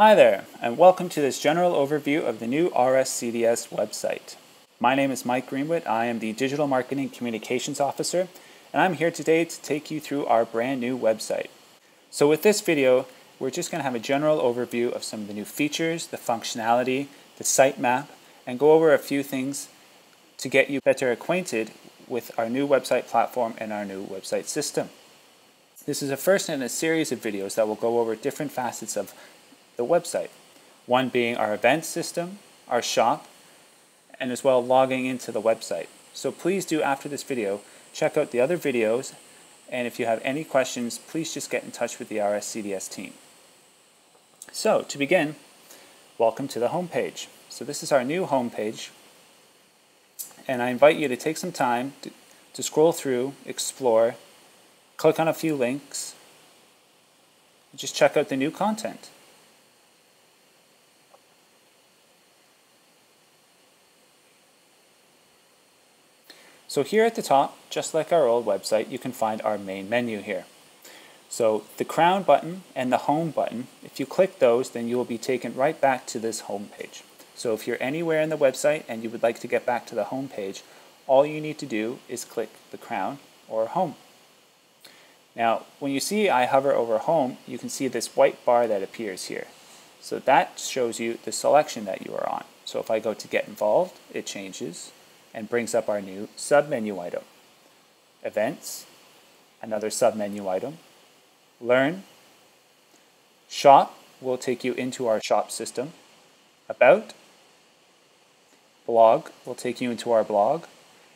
Hi there, and welcome to this general overview of the new RSCDS website. My name is Mike Greenwood. I am the Digital Marketing Communications Officer, and I'm here today to take you through our brand new website. So with this video, we're just going to have a general overview of some of the new features, the functionality, the sitemap, and go over a few things to get you better acquainted with our new website platform and our new website system. This is a first in a series of videos that will go over different facets of the website. One being our event system, our shop, and as well logging into the website. So please do after this video, check out the other videos and if you have any questions, please just get in touch with the RSCDS team. So to begin, welcome to the home page. So this is our new home page and I invite you to take some time to, to scroll through, explore, click on a few links, just check out the new content. So here at the top, just like our old website, you can find our main menu here. So the crown button and the home button, if you click those, then you will be taken right back to this home page. So if you're anywhere in the website and you would like to get back to the home page, all you need to do is click the crown or home. Now, when you see I hover over home, you can see this white bar that appears here. So that shows you the selection that you are on. So if I go to get involved, it changes and brings up our new submenu item. Events, another submenu item. Learn, shop will take you into our shop system. About blog will take you into our blog,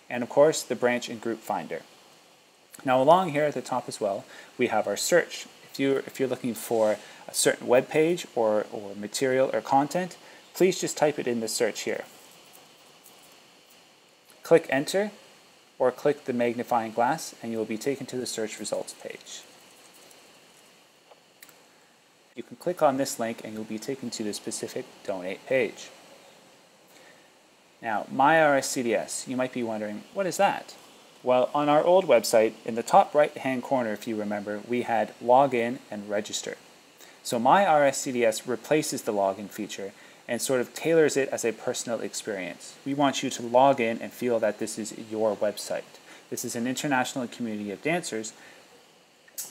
and of course the branch and group finder. Now along here at the top as well, we have our search. If you're, if you're looking for a certain web page or, or material or content, please just type it in the search here. Click enter or click the magnifying glass and you will be taken to the search results page. You can click on this link and you'll be taken to the specific donate page. Now, MyRSCDS, you might be wondering, what is that? Well, on our old website, in the top right hand corner, if you remember, we had login and register. So MyRSCDS replaces the login feature and sort of tailors it as a personal experience. We want you to log in and feel that this is your website. This is an international community of dancers,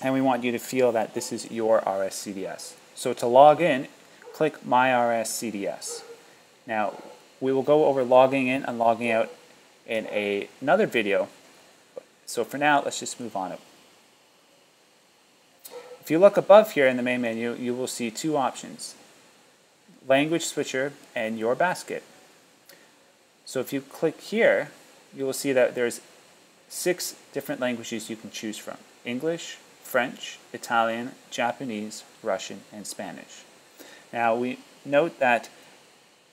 and we want you to feel that this is your RSCDS. So to log in, click My RSCDS. Now, we will go over logging in and logging out in a, another video. So for now, let's just move on. If you look above here in the main menu, you will see two options, language switcher and your basket. So if you click here, you will see that there's six different languages you can choose from. English, French, Italian, Japanese, Russian, and Spanish. Now we note that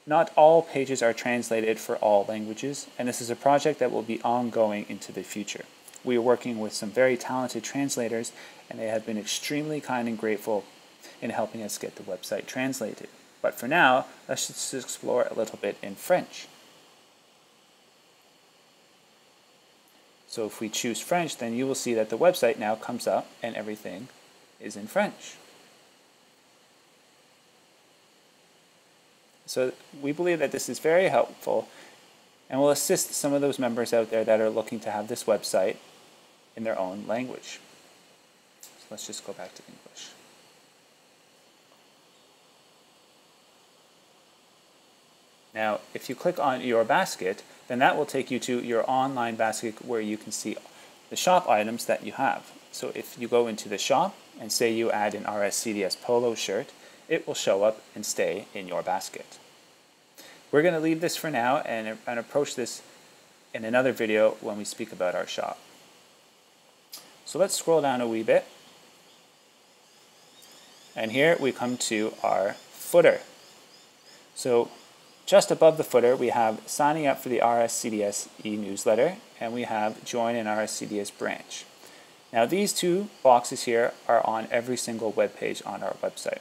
not all pages are translated for all languages, and this is a project that will be ongoing into the future. We are working with some very talented translators, and they have been extremely kind and grateful in helping us get the website translated. But for now, let's just explore a little bit in French. So if we choose French, then you will see that the website now comes up and everything is in French. So we believe that this is very helpful and will assist some of those members out there that are looking to have this website in their own language. So let's just go back to English. Now, if you click on your basket, then that will take you to your online basket where you can see the shop items that you have. So if you go into the shop and say you add an RSCDS polo shirt, it will show up and stay in your basket. We're going to leave this for now and, and approach this in another video when we speak about our shop. So let's scroll down a wee bit. And here we come to our footer. So just above the footer, we have signing up for the RSCDS e-newsletter, and we have join an RSCDS branch. Now these two boxes here are on every single web page on our website.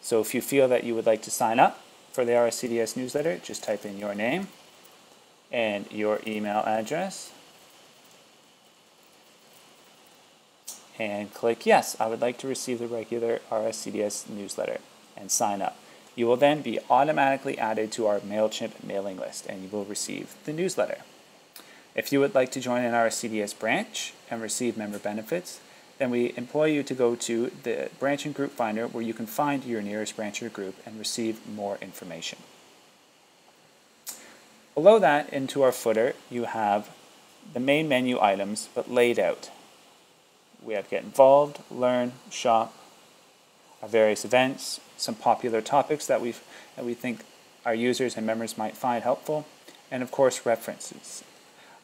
So if you feel that you would like to sign up for the RSCDS newsletter, just type in your name and your email address and click yes, I would like to receive the regular RSCDS newsletter and sign up. You will then be automatically added to our MailChimp mailing list and you will receive the newsletter. If you would like to join an RSCDS branch and receive member benefits, then we employ you to go to the branch and group finder where you can find your nearest branch or group and receive more information. Below that, into our footer, you have the main menu items, but laid out. We have Get Involved, Learn, Shop, our various events, some popular topics that, we that we think our users and members might find helpful, and of course references.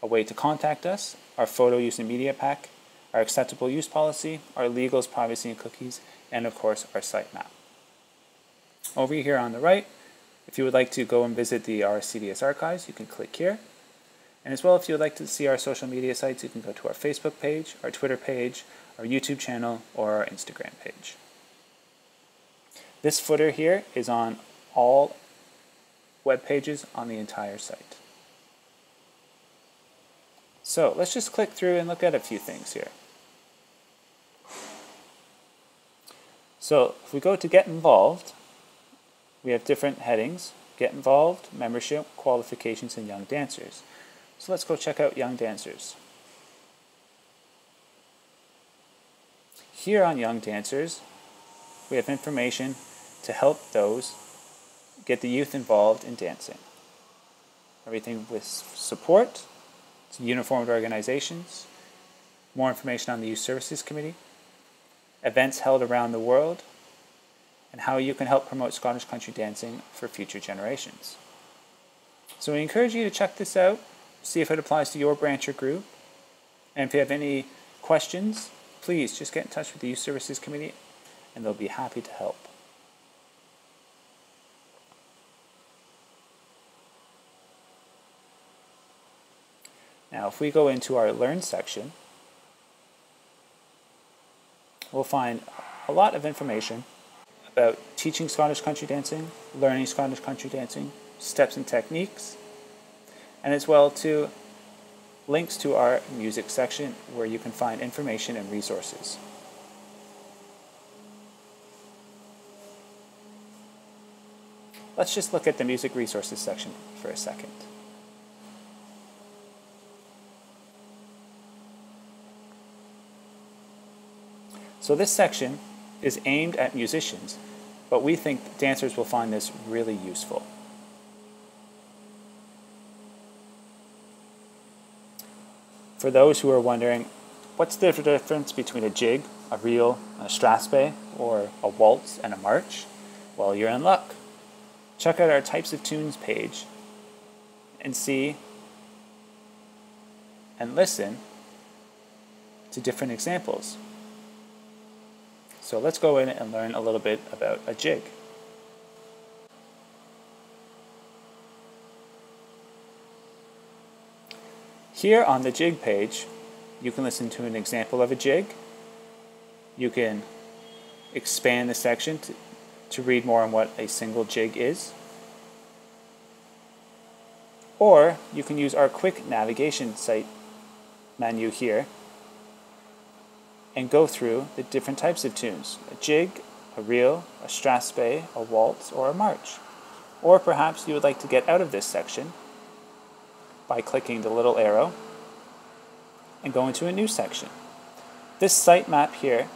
A way to contact us, our photo use and media pack, our acceptable use policy, our legals, privacy and cookies, and of course our sitemap. Over here on the right, if you would like to go and visit the RSCDS archives, you can click here. And as well, if you would like to see our social media sites, you can go to our Facebook page, our Twitter page, our YouTube channel, or our Instagram page. This footer here is on all web pages on the entire site. So let's just click through and look at a few things here. So if we go to get involved, we have different headings, get involved, membership, qualifications, and young dancers. So let's go check out Young Dancers. Here on Young Dancers, we have information to help those get the youth involved in dancing. Everything with support, to uniformed organizations, more information on the Youth Services Committee, events held around the world, and how you can help promote Scottish country dancing for future generations. So we encourage you to check this out see if it applies to your branch or group. And if you have any questions, please just get in touch with the Youth Services Committee and they'll be happy to help. Now, if we go into our Learn section, we'll find a lot of information about teaching Scottish country dancing, learning Scottish country dancing, steps and techniques, and as well to links to our music section where you can find information and resources. Let's just look at the music resources section for a second. So this section is aimed at musicians, but we think dancers will find this really useful. For those who are wondering, what's the difference between a jig, a reel, a strathspey, or a waltz and a march? Well, you're in luck. Check out our types of tunes page and see and listen to different examples. So let's go in and learn a little bit about a jig. Here on the jig page, you can listen to an example of a jig. You can expand the section to, to read more on what a single jig is. Or you can use our quick navigation site menu here and go through the different types of tunes a jig, a reel, a strathspey, a waltz, or a march. Or perhaps you would like to get out of this section by clicking the little arrow and go into a new section. This site map here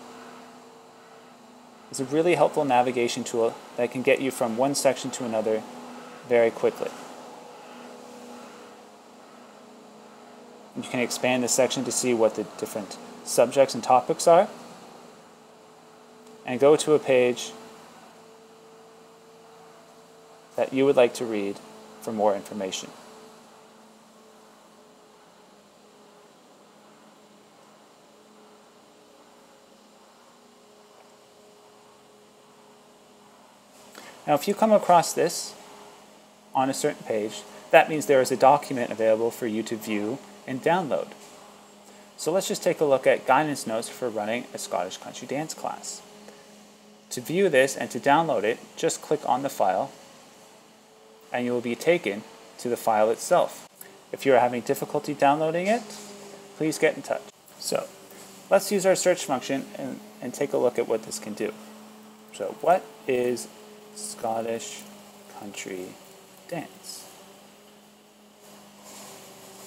is a really helpful navigation tool that can get you from one section to another very quickly. You can expand this section to see what the different subjects and topics are and go to a page that you would like to read for more information. Now, if you come across this on a certain page, that means there is a document available for you to view and download. So let's just take a look at guidance notes for running a Scottish country dance class. To view this and to download it, just click on the file and you will be taken to the file itself. If you are having difficulty downloading it, please get in touch. So let's use our search function and, and take a look at what this can do. So what is Scottish country dance.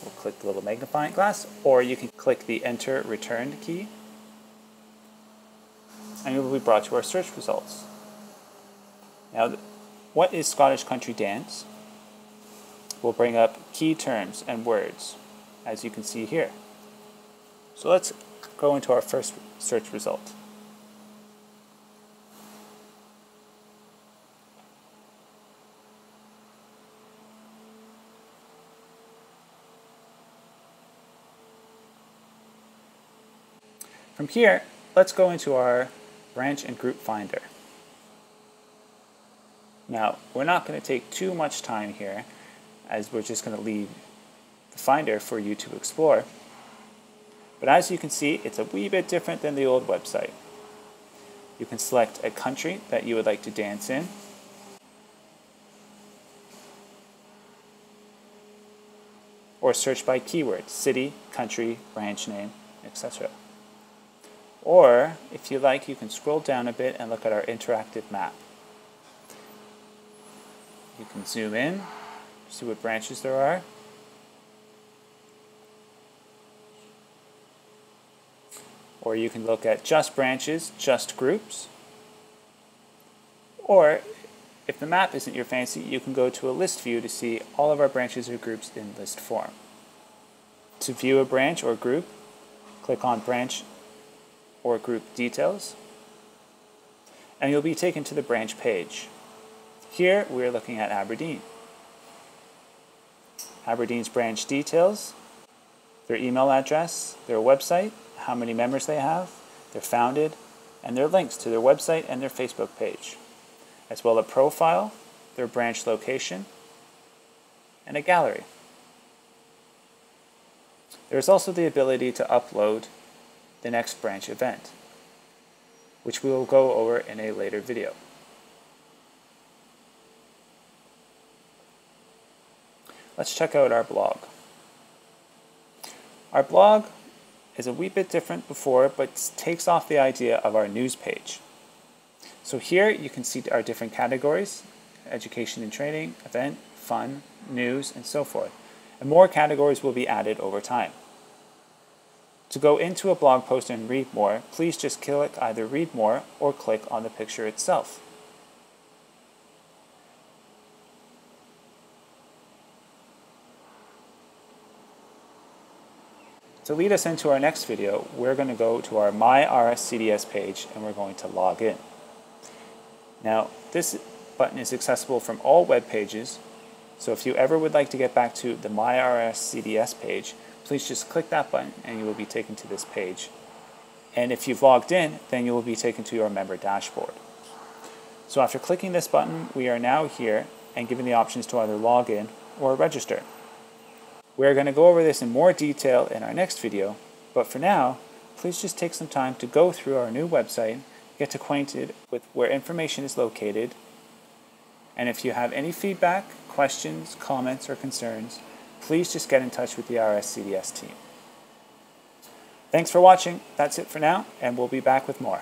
We'll click the little magnifying glass, or you can click the enter return key, and you will be brought to our search results. Now, what is Scottish country dance? We'll bring up key terms and words, as you can see here. So let's go into our first search result. From here, let's go into our branch and group finder. Now, we're not going to take too much time here, as we're just going to leave the finder for you to explore. But as you can see, it's a wee bit different than the old website. You can select a country that you would like to dance in. Or search by keyword, city, country, branch name, etc. Or, if you like, you can scroll down a bit and look at our interactive map. You can zoom in, see what branches there are. Or you can look at just branches, just groups. Or, if the map isn't your fancy, you can go to a list view to see all of our branches or groups in list form. To view a branch or group, click on Branch or group details, and you'll be taken to the branch page. Here we're looking at Aberdeen. Aberdeen's branch details, their email address, their website, how many members they have, their founded, and their links to their website and their Facebook page, as well as a profile, their branch location, and a gallery. There's also the ability to upload the next branch event, which we will go over in a later video. Let's check out our blog. Our blog is a wee bit different before, but takes off the idea of our news page. So here you can see our different categories, education and training, event, fun, news, and so forth. And more categories will be added over time. To go into a blog post and read more, please just click either read more or click on the picture itself. To lead us into our next video, we're going to go to our My RSCDS page and we're going to log in. Now, this button is accessible from all web pages, so if you ever would like to get back to the My RSCDS page, please just click that button and you will be taken to this page. And if you've logged in, then you will be taken to your member dashboard. So after clicking this button, we are now here and given the options to either log in or register. We are going to go over this in more detail in our next video, but for now, please just take some time to go through our new website, get acquainted with where information is located, and if you have any feedback, questions, comments, or concerns, please just get in touch with the RSCDS team. Thanks for watching. That's it for now, and we'll be back with more.